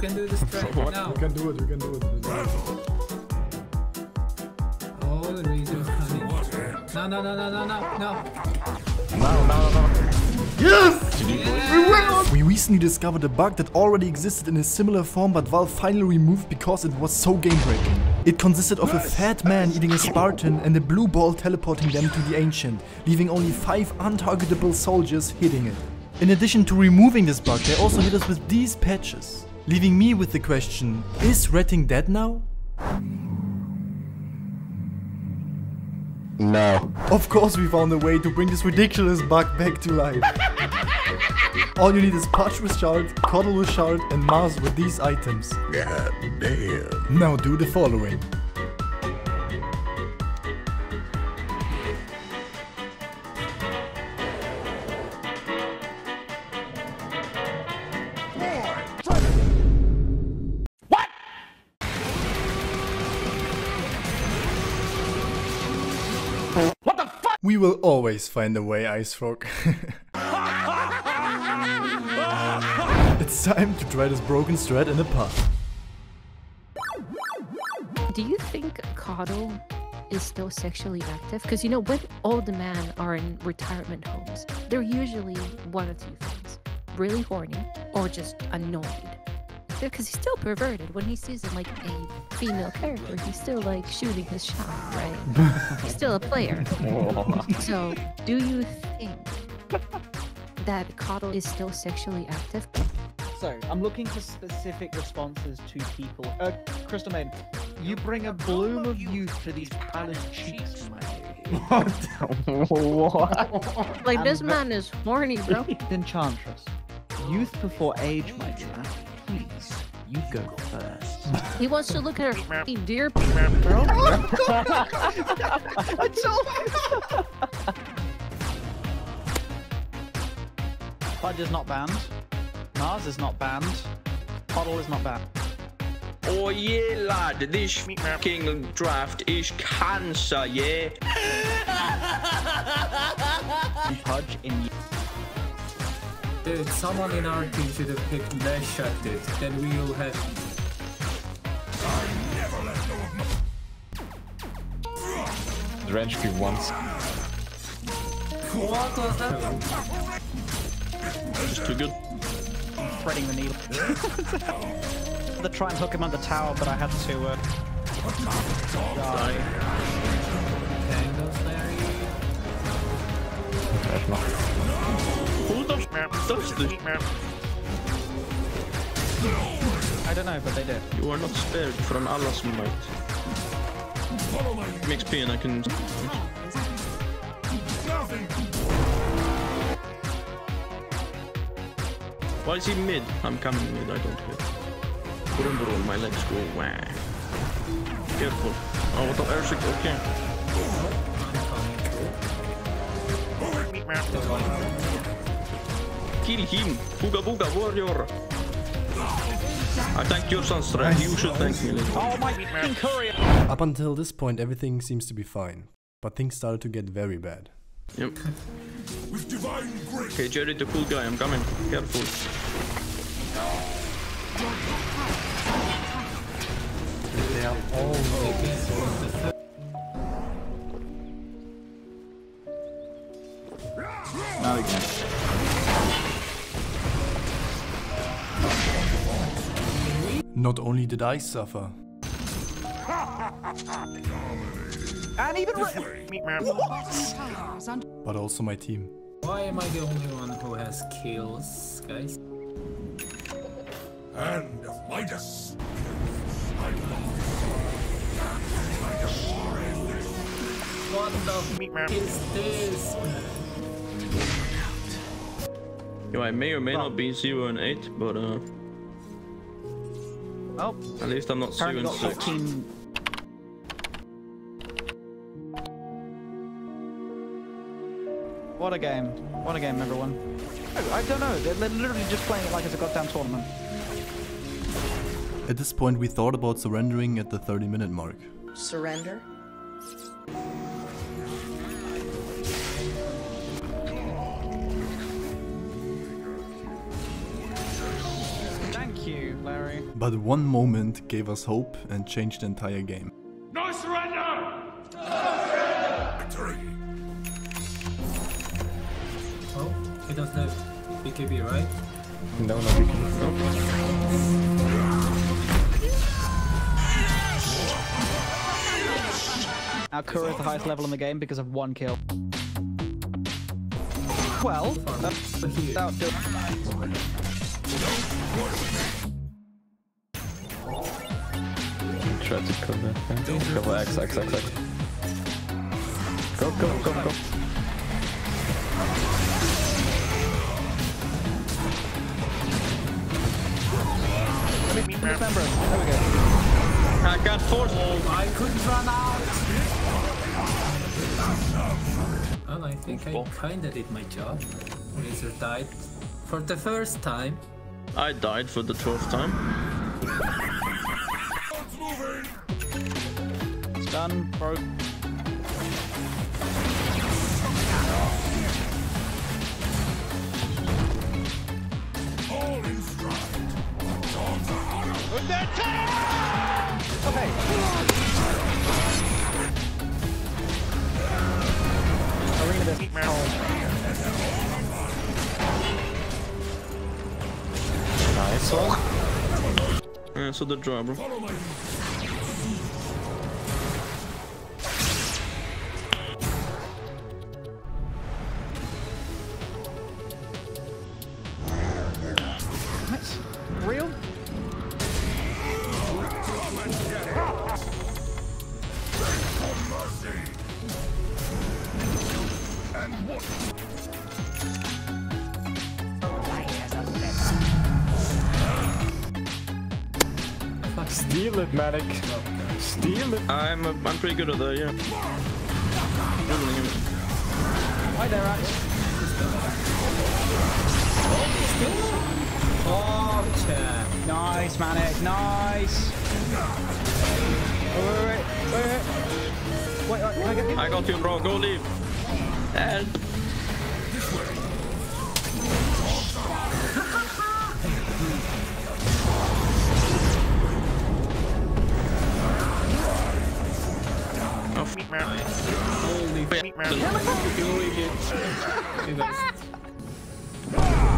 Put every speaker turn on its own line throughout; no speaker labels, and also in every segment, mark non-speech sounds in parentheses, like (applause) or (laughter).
You can do this track
What?
now.
You can do it, you can do it.
Oh, the reason is coming. No, no, no, no, no, no, no.
No, no, no.
Yes!
Yes!
We recently discovered a bug that already existed in a similar form but Valve finally removed because it was so game breaking. It consisted of a fat man eating a Spartan and a blue ball teleporting them to the Ancient, leaving only 5 untargetable soldiers hitting it. In addition to removing this bug, they also hit us with these patches, leaving me with the question, is Ratting dead now?
No.
Of course we found a way to bring this ridiculous bug back to life. (laughs) All you need is Pudge with Shard, Kotl with Shard, and Mars with these items.
God damn.
Now do the following. We will always find a way, IceFrog. (laughs) it's time to try this broken strat in a pub.
Do you think Kotl is still sexually active? Because you know, when all the men are in retirement homes, they're usually one of two things really horny or just annoyed. Because he's still perverted. When he sees like a female character, he's still like shooting his shot, right? (laughs) he's still a player. (laughs) So, do you think that Kotl is still sexually active?
So, I'm looking for specific responses to people. Uh, Crystal Maiden, you bring a bloom of youth to these palace cheeks, my lady.
what?
Like, this man is horny, bro. (laughs)
Enchantress, youth before age, my dear. Please, you go first.
He wants to look at her f***ing deer, bro.
I told Pudge is not banned. Mars is not banned. Puddle is not banned.
Oh yeah, lad, this fucking draft is cancer, yeah? (laughs)
Pudge in
Dude, someone in our team should have picked Dash Shot, dude. Then we will have.
Range Q once.
What was that?
Just too good.
I'm threading the needle. (laughs) to try and hook him on the tower, but I had to. Uh, die.
Tango Fairy.
Echt
I don't know, but they did.
You are not spared from Allah's might. Makes XP and I can... Why is he mid? I'm coming mid, I don't hit. Brum brum, my legs go wah. Careful. Oh, what the airship? Okay. Kill him! Booga booga warrior! I thank your son, Strat. You should thank me later.
Oh my f***ing courier!
Up until this point everything seems to be fine, but things started to get very bad.
Yep. Okay, Jerry, the cool guy, I'm coming. Careful.
They are all
Not
only did I suffer,
And even
but also my team.
Why am I the only one who has kills, guys?
Hand of Midas.
What the f is this?
Yo, I may or may not be 0 and 8, but uh,
Oh,
at least I'm not 0
apparently
and
got
6.
15. What a game. What a game, everyone. Oh, I don't know. They're they're literally just playing it like it's a goddamn tournament.
At this point we thought about surrendering at the 30 minute mark.
Surrender?
Thank. Larry.
But one moment gave us hope and changed the entire game. No surrender!
Oh, he doesn't have BKB, right?
No, no, we can. No.
Our Kura is the highest level in the game because of one kill. Well, that's
But here,
without doing.
Try to cover. Yeah. Cover X, X, X, X. Go, go, go, go.
Remember, there we go.
I got forced.
I couldn't run out! Well, I think I kinda did my job. Razor died for the first time.
I died for the 12th time. (laughs)
It's done, bro. Okay. Arena this.
Nice one.
Yeah, so the draw, bro.
Steal it, Manik. Steal it.
I'm uh, I'm pretty good at that, yeah. Dribbling him.
Hi there, Axe.
Oh, chat.
Nice, Manik. Nice. Oh, wait, wait, wait, wait, wait. Wait, wait, can I get?
I got you, bro. Go leave. And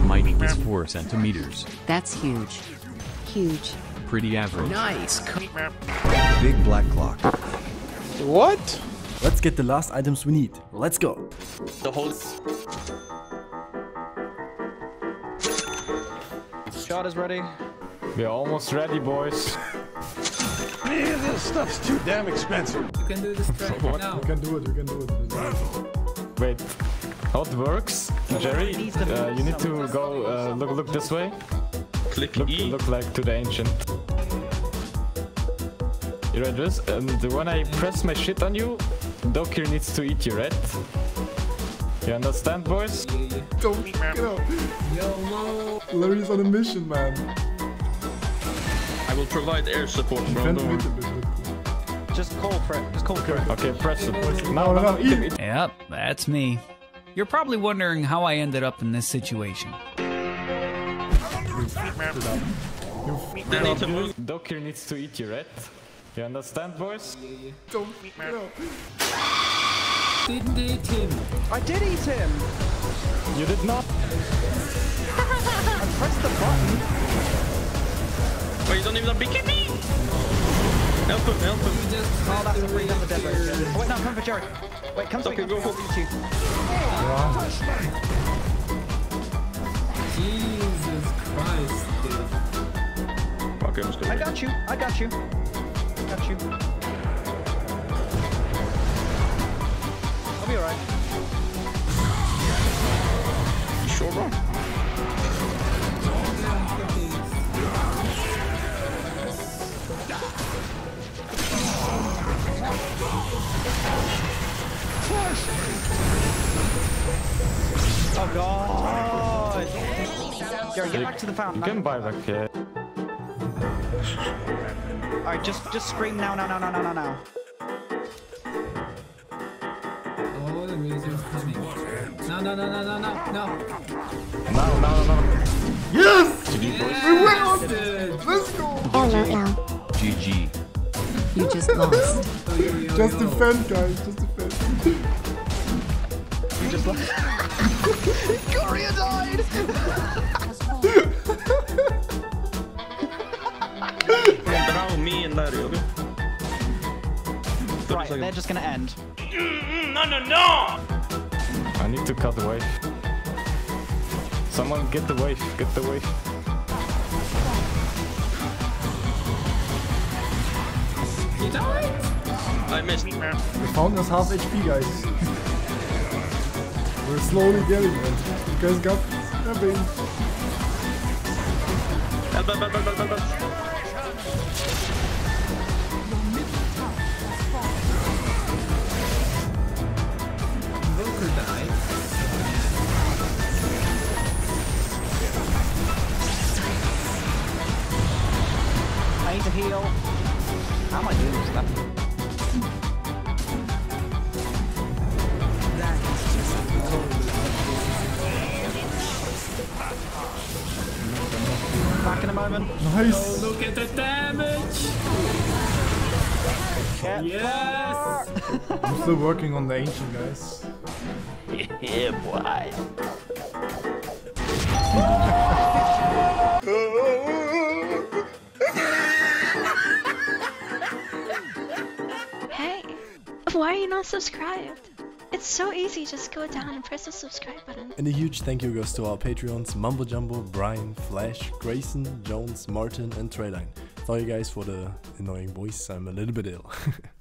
Mighty is 4 centimeters.
That's huge. Huge.
Pretty average. Nice.
Big black clock.
What?
Let's get the last items we need. Let's go.
the whole
Shot is ready.
We're almost ready, boys.
This stuff's too damn expensive.
you can do this (laughs) track now.
can do it, we can do it.
Wait. How it works, Jerry? Uh, you need to go uh, look look this way.
click
Look
E.
look like to the ancient. You read this? And when I press my shit on you, Dokkir needs to eat you, right? You understand, boys?
Don't get out.
YOLO!
Larry's on a mission, man.
I will provide air support, bro.
Can't
Don't worry.
Just call for it. Just call for it.
Okay, press it.
No, no, no, eat.
eat.
Yep, that's me. You're probably wondering how I ended up in this situation.
They need to move.
Dokkir needs to eat you, right? You understand, boys?
Don't eat Didn't eat him!
I did eat him.
You did not. (laughs)
I pressed the button.
Wait, you don't even have BKB. Help him, help him.
Oh, that's a free down the dead
wait
bird. Oh, wait, no, come for Jared. Wait, come to me. Come
go,
to me,
go.
I'll beat you.
Jesus Christ, dude.
Okay, let's go.
I got you. I got you. Got you. I'll be alright.
You sure, bro?
Oh god! Jared, get back to the fountain.
You can buy back. Yeah.
Alright, just just scream now, now, now, now, now, now, now.
Oh, the razor's coming. No, no, no, no, no, no, no.
No, no, no.
Yes!
GG boys.
Let's go!
Oh, Hello, Al.
GG.
You just lost.
Just defend, guys. Just defend.
You just lost. (laughs)
Korea died!
Draw me in there, okay?
Right, they're just gonna end.
No, no, no!
I need to cut the wave. Someone get the wave, get the wave.
He died!
I missed.
We found us half HP, guys. We're slowly getting it. You guys got nothing.
Help, help, help, help, help, help.
Died.
I need to heal. How am I doing this stuff? Back in a moment.
Nice.
Look at the damage! Yes! (laughs)
I'm still working on the ancient, guys.
Yeah, (laughs) boy.
Why are you not subscribed? It's so easy, just go down and press the subscribe button.
And a huge thank you goes to our Patreons Mumbo Jumbo, Brian, Flash, Grayson, Jones, Martin, and Treyline. Sorry guys for the annoying voice, I'm a little bit ill. (laughs)